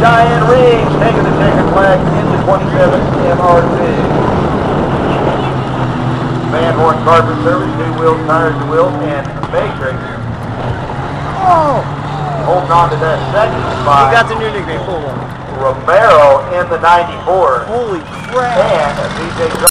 Cheyenne Rings taking the checkered flag into 27 MRT. Van Horn Carpet Service, two wheels, Tires to Wheels, and Matrix Oh! holding on to that second You got the new nickname, full. Romero in the 94. Holy crap! And VJ